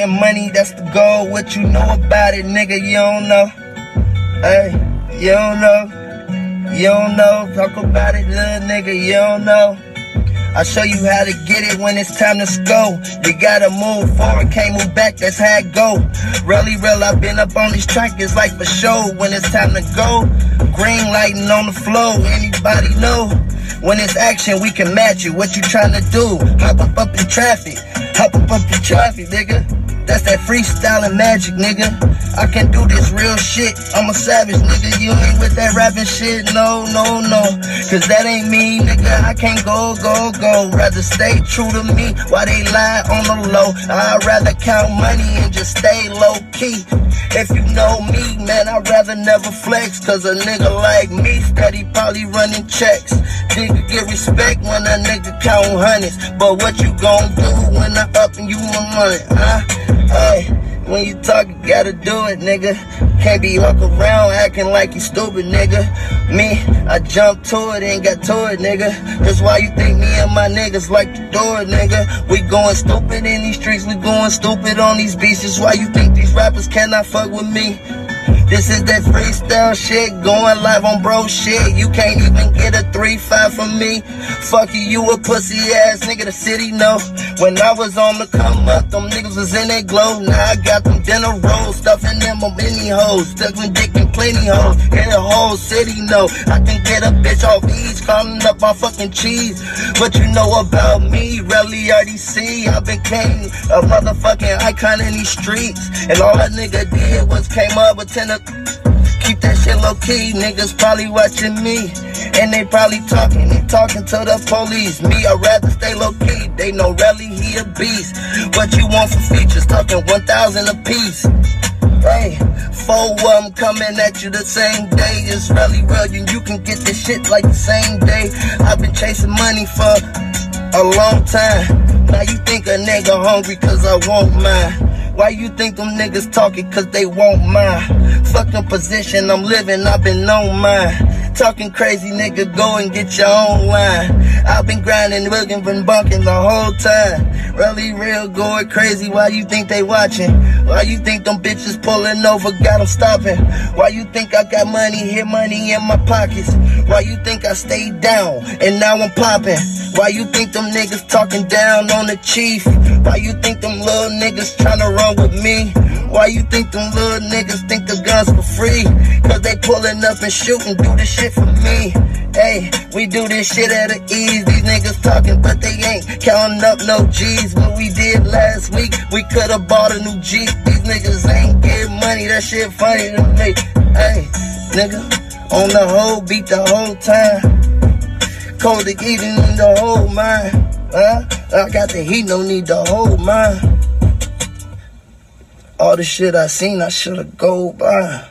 And money, that's the goal. What you know about it, nigga, you don't know. Hey, you don't know. You don't know. Talk about it, little nigga, you don't know. I'll show you how to get it when it's time to go. You gotta move forward, can't move back, that's how it go. Relly Rell, I've been up on this track, it's like for show. When it's time to go, green lighting on the flow, anybody know? When it's action, we can match it. What you trying to do? Hop up up in traffic, hop up up in traffic, nigga. That's that freestyling magic, nigga. I can do this real shit. I'm a savage, nigga. You ain't with that rapping shit. No, no, no. Cause that ain't me, nigga. I can't go, go, go. Rather stay true to me while they lie on the low. I'd rather count money and just stay low key. If you know me, man, I'd rather never flex. Cause a nigga like me steady probably running checks. Nigga get respect when a nigga count hundreds. But what you gon' do when I up and you my money, huh? Hey, when you talk, you gotta do it, nigga. Can't be walk around acting like you stupid, nigga. Me, I jumped to it and got to it, nigga. That's why you think me and my niggas like to do it, nigga. We going stupid in these streets, we going stupid on these beaches. Why you think these rappers cannot fuck with me. This is that freestyle shit, going live on bro shit. You can't even get a 3-5 from me. Fuck you, you a pussy ass nigga, the city know. When I was on the come up, them niggas was in their glow. Now I got them dinner rolls, stuffing them on many hoes. Stuffing dick in plenty hoes, and the whole city know. I can get a bitch off each, coming up on fucking cheese. What you know about me, really RDC. I've been king, a motherfucking icon in these streets. And all that nigga did was came up with 10 Keep that shit low key, niggas probably watching me. And they probably talking, they talking to the police. Me, I'd rather stay low key, they know really he a beast. What you want for features, talking 1,000 a piece. Hey, four of them coming at you the same day. It's really real, and you can get this shit like the same day. I've been chasing money for a long time. Now you think a nigga hungry cause I want mine. Why you think them niggas talking cause they want mine? Fucking position I'm living, I've been on mine. Talking crazy nigga, go and get your own line. I've been grinding, looking for bunking the whole time. Relly Rell, going crazy, why you think they watching? Why you think them bitches pulling over, got them stopping? Why you think I got money hit money in my pockets? Why you think I stayed down and now I'm popping? Why you think them niggas talking down on the chief? Why you think them little niggas tryna run with me? Why you think them little niggas think the guns for free? Cause they pulling up and shooting, do this shit for me. Hey, we do this shit at a ease. Talking, but they ain't counting up no G's. What we did last week, we could've bought a new Jeep. These niggas ain't getting money, that shit funny to me. Hey, nigga, on the whole beat the whole time. Cold to eating in the whole mind. Huh? I got the heat, no need the whole mind. All the shit I seen, I should've go by.